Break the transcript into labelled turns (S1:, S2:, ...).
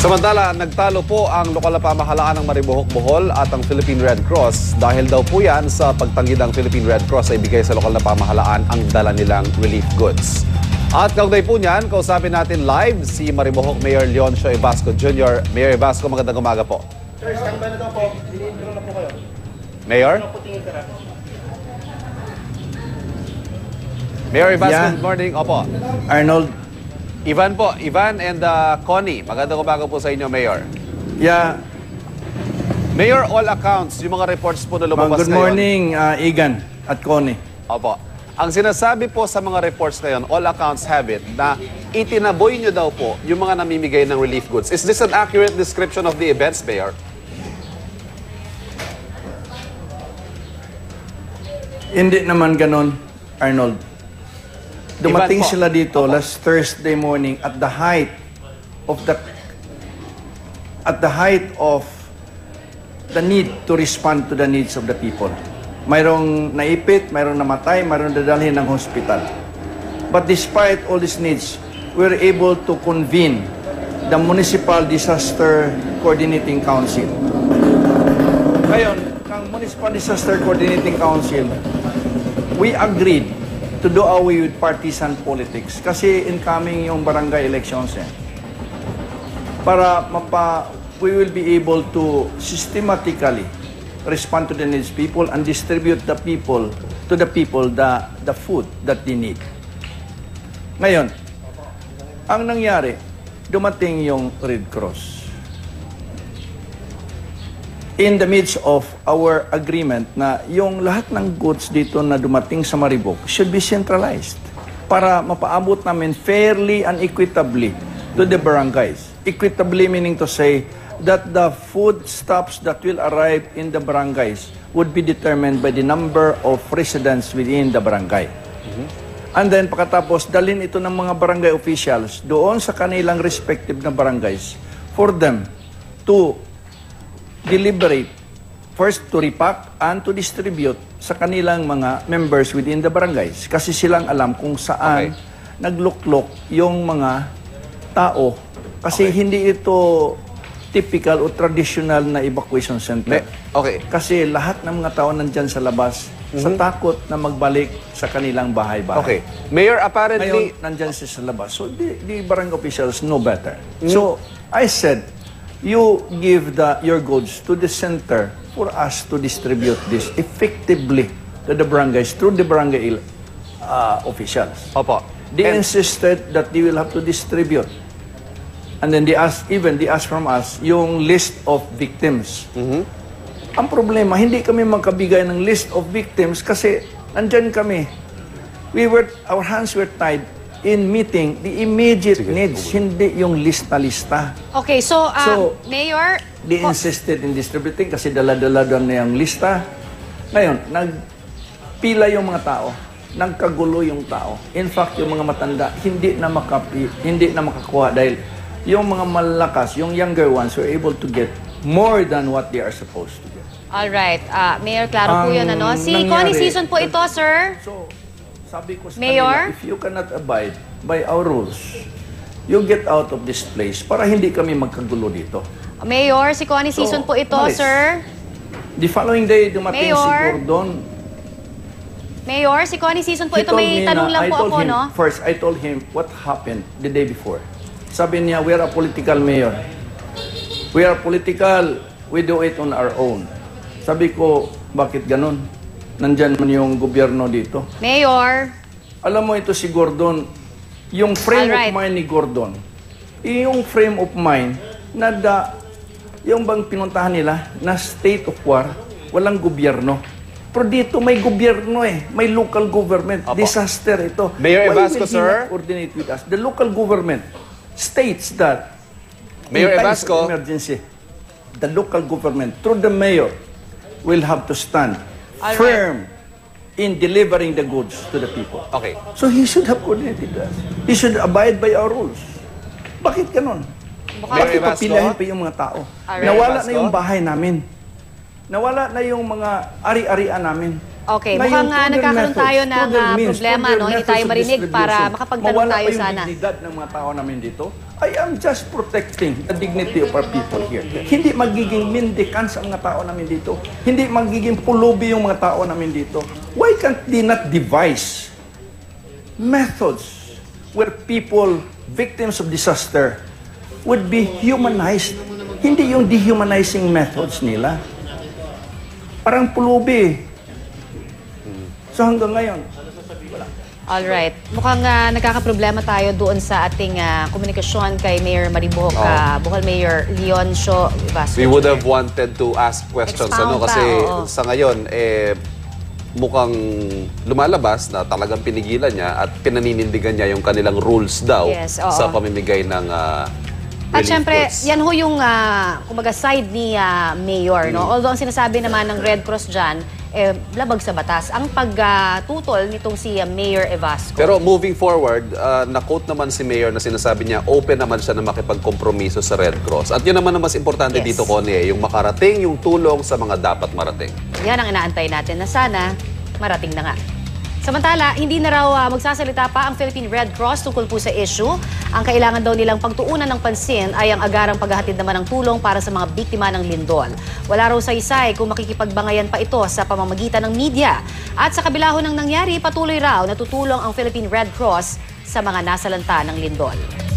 S1: Samantala, nagtalo po ang lokal na pamahalaan ng Maribohok Bohol at ang Philippine Red Cross dahil daw po yan sa pagtanggi ng Philippine Red Cross ay bigay sa lokal na pamahalaan ang dala nilang relief goods. At kaugnay po niyan, kausapin natin live si Maribohok Mayor Leoncio Ebasco Jr. Mayor Ebasco, magandang umaga po.
S2: Sir, standby na daw po. Diniintro na po kayo.
S1: Mayor?
S2: Ano?
S1: Mayor Ebasco,
S3: Yeah.
S1: good morning. Opo.
S3: Arnold,
S1: Ivan po, Ivan and uh, Connie, magandang umaga po sa inyo, Mayor.
S3: yeah,
S1: Mayor, all accounts, yung mga reports po na lumabas
S3: good
S1: ngayon.
S3: morning, uh, Igan at Connie.
S1: Opo. Ang sinasabi po sa mga reports ngayon, all accounts have it, na itinaboy nyo daw po yung mga namimigay ng relief goods. Is this an accurate description of the events, Mayor?
S3: Hindi naman ganon, Arnold. Dumating
S1: Ivan
S3: sila dito last Thursday morning at the height of the at the height of the need to respond to the needs of the people. Mayroong naipit, mayroong namatay, mayroong dadalhin ng hospital. But despite all these needs, we're able to convene the Municipal Disaster Coordinating Council. Ngayon, ang Municipal Disaster Coordinating Council, we agreed to do away with partisan politics kasi incoming yung barangay elections eh. Para mapa, we will be able to systematically respond to the needs people and distribute the people to the people the the food that they need. Ngayon, ang nangyari, dumating yung Red Cross in the midst of our agreement na yung lahat ng goods dito na dumating sa Maribok should be centralized para mapaabot namin fairly and equitably to the barangays. Equitably meaning to say that the food stops that will arrive in the barangays would be determined by the number of residents within the barangay. And then pagkatapos dalhin ito ng mga barangay officials doon sa kanilang respective na barangays for them to deliberate first to repack and to distribute sa kanilang mga members within the barangays kasi silang alam kung saan
S1: Okay.
S3: nagluklok yung mga tao kasi
S1: Okay.
S3: hindi ito typical o traditional na evacuation center.
S1: Okay.
S3: Kasi lahat ng mga tao nandyan sa labas sa takot na magbalik sa kanilang bahay-bahay.
S1: Okay. Mayor,
S3: Ngayon,
S1: apparently,
S3: nandyan siya sa labas. So, the, the barangay officials know better. So, I said, you give the your goods to the center for us to distribute this effectively to the barangays through the barangay uh, officials.
S1: opo.
S3: They
S1: And-
S3: insisted that they will have to distribute. And then they asked, even they asked from us, yung list of victims. Ang problema, hindi kami magkabigay ng list of victims kasi nandyan kami. We were, our hands were tied in meeting the immediate needs, hindi yung lista-lista.
S4: Okay, so, um,
S3: So,
S4: Mayor,
S3: They insisted in distributing kasi dala-dala doon na yung lista. Ngayon, nagpila yung mga tao. Nagkagulo yung tao. In fact, yung mga matanda, hindi na, makapi, hindi na makakuha dahil yung mga malakas, yung younger ones, were able to get more than what they are supposed to get.
S4: alright, ah, Mayor, klaro po
S3: Ang
S4: yun, ano? Si
S3: nangyari-
S4: Connie Season po ito, sir.
S3: So, sabi ko sa
S4: Mayor?
S3: kanila, if you cannot abide by our rules, you get out of this place para hindi kami magkagulo dito.
S4: Mayor, si Connie
S3: So,
S4: Season po ito,
S3: umalis.
S4: sir.
S3: The following day, dumating si
S4: Mayor?
S3: Gordon,
S4: Mayor, si Connie Season po
S3: He
S4: ito.
S3: told
S4: May
S3: me
S4: tanong
S3: na-
S4: lang
S3: I
S4: po
S3: told
S4: ako,
S3: him,
S4: no?
S3: First, I told him what happened the day before. Sabi niya, we are a political mayor. We are political. We do it on our own. Sabi ko, bakit ganun? Nandyan man yung gobyerno dito.
S4: Mayor,
S3: Alam mo ito si Gordon, yung frame
S4: Alright.
S3: of mind ni Gordon, yung frame of mind na da, yung bang pinuntahan nila na state of war, walang gobyerno. Pero dito may gobyerno eh, may local government.
S1: Apo.
S3: Disaster ito.
S1: Mayor
S3: Why
S1: Evasco,
S3: will he
S1: sir?
S3: not coordinate with us? The local government states that
S1: Mayor
S3: in times
S1: Evasco.
S3: emergency, the local government, through the mayor, will have to stand
S4: Alright.
S3: firm in delivering the goods to the people.
S1: Okay.
S3: So he should have coordinated us. He should abide by our rules. Bakit?
S4: Baka-
S3: Bakit papilahin pa yung mga tao?
S4: Alright.
S3: Nawala na yung bahay namin. Nawala na yung mga ari-arian namin.
S4: Okay,
S3: Ngayon,
S4: mukhang,
S3: their
S4: nagkakaroon
S3: methods,
S4: tayo ng,
S3: means,
S4: problema, no? Hindi tayo marinig para makapagtanong
S3: mawala
S4: tayo
S3: pa yung
S4: sana.
S3: dignidad ng mga tao namin dito. I am just protecting the dignity of our people here. Hindi magiging mendicants ang mga tao namin dito. Hindi magiging pulubi yung mga tao namin dito. Why can't they not devise methods where people, victims of disaster, would be humanized? Hindi yung dehumanizing methods nila. Parang pulubi. So hanggang ngayon,
S4: All right. Mukhang ah, nagkakaproblema tayo doon sa ating ah, komunikasyon kay Mayor Mariboc,
S1: Oo.
S4: ah, Bohol Mayor Leoncio Vasco.
S1: We would have wanted to ask questions
S4: Expound
S1: ano
S4: pa,
S1: kasi
S4: oo.
S1: sa ngayon eh mukhang lumalabas na talagang pinigilan niya at pinaninindigan niya yung kanilang rules daw
S4: Yes, oo.
S1: sa pamimigay ng ah,
S4: At
S1: relief
S4: syempre,
S1: goods.
S4: yan ho yung ah, kumbaga side ni ah, Mayor,
S1: Mm.
S4: no? Although ang sinasabi naman ng Red Cross dyan, eh, labag sa batas. Ang pagtutol nitong si Mayor Evasco.
S1: Pero moving forward, uh, na-quote naman si Mayor na sinasabi niya open naman siya na makipagkompromiso sa Red Cross. At yun naman ang mas importante
S4: Yes.
S1: dito, Connie, eh, yung makarating yung tulong sa mga dapat marating.
S4: Yan ang inaantay natin na sana marating na nga. Samantala, hindi na raw ah, magsasalita pa ang Philippine Red Cross tungkol po sa issue. Ang kailangan daw nilang pagtuunan ng pansin ay ang agarang paghahatid naman ng tulong para sa mga biktima ng lindol. Wala raw sa isay kung makikipagbangayan pa ito sa pamamagitan ng media. At sa kabila ho ng nangyari, patuloy raw na tutulong ang Philippine Red Cross sa mga nasalanta ng lindol.